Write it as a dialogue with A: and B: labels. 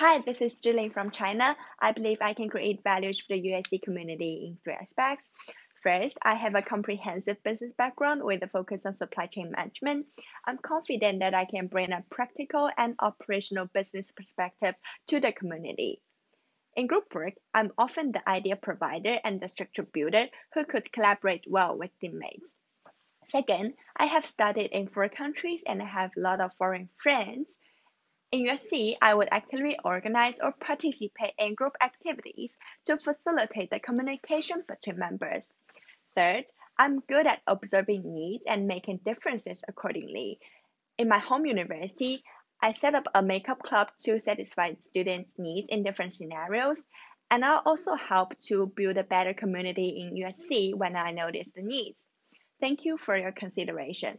A: Hi, this is Zhilin from China. I believe I can create values for the USC community in three aspects. First, I have a comprehensive business background with a focus on supply chain management. I'm confident that I can bring a practical and operational business perspective to the community. In group work, I'm often the idea provider and the structure builder who could collaborate well with teammates. Second, I have studied in four countries and I have a lot of foreign friends. In USC, I would actively organize or participate in group activities to facilitate the communication between members. Third, I'm good at observing needs and making differences accordingly. In my home university, I set up a makeup club to satisfy students' needs in different scenarios, and I also help to build a better community in USC when I notice the needs. Thank you for your consideration.